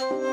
Bye.